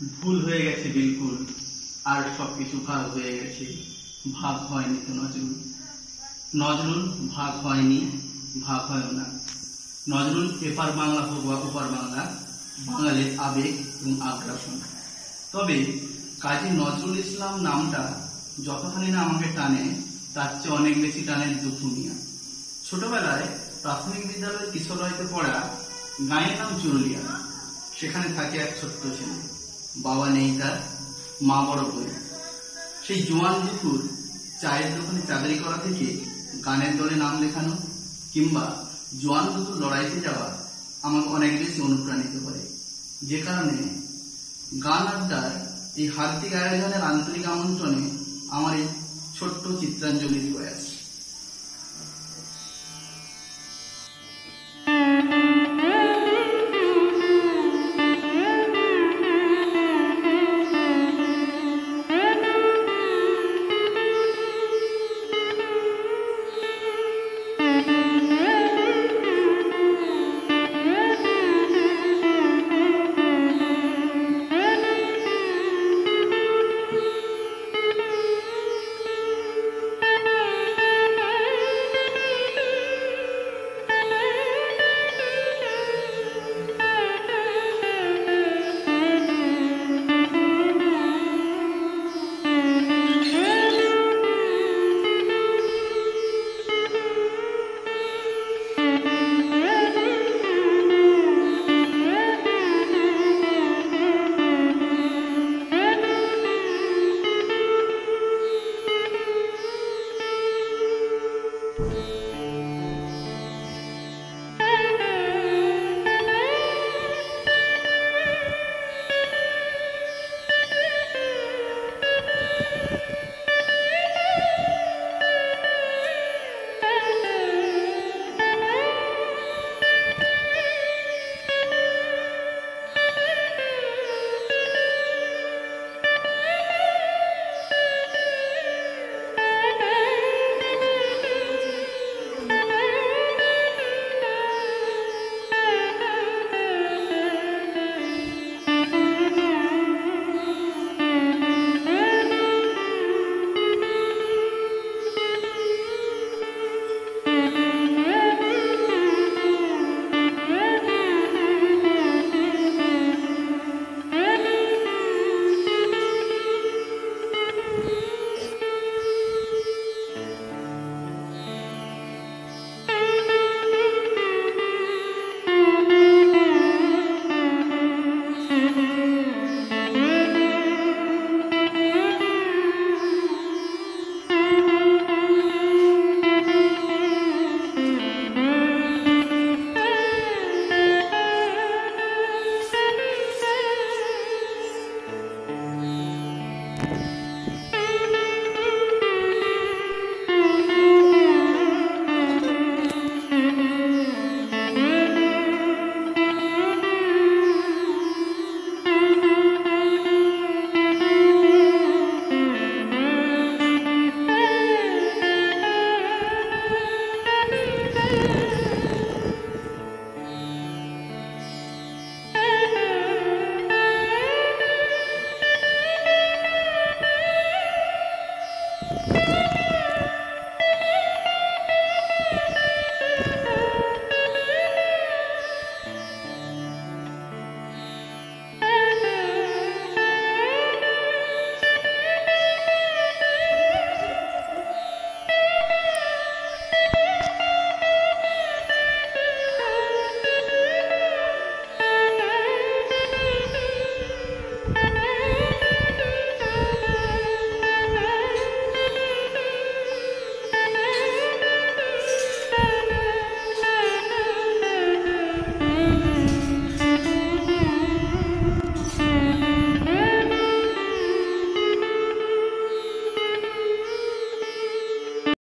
ভুল হয়ে গেছে বিলকুল, আর সবকিছু ভাগ হয়ে গেছে। ভাগ হয়নি তো নজরুল? নজরুল, ভাগ হয়নি, ভাগ হয় না। নজরুল এপার বাংলা হোক বা ওপার বাংলা, বাঙালির আবেগ এবং আগ্রাসন। তবে কাজী নজরুল ইসলাম নামটা যতখানি না আমাকে টানে, তার চেয়ে অনেক বেশি টানে দুখুমিয়া ছোটবেলায় প্রাথমিক বিদ্যালয়ের কিশোরয়তে পড়া গাঁয়ের নাম চুরুলিয়া। সেখানে থাকে এক ছোট্ট ছেলে। বাবা নেই তার, মা বড় করে সেই জোয়ান দুপুর চায়ের দোকানে চাকরি করা থেকে গানের দলে নাম লেখানো কিংবা জোয়ান দুপুর লড়াইতে যাওয়া আমাকে অনেক বেশি অনুপ্রাণিত করে। যে কারণে গান আড্ডার এই হার্দিক আয়োজনের আন্তরিক আমন্ত্রণে আমার এই ছোট্ট চিত্রাঞ্জলির প্রয়াস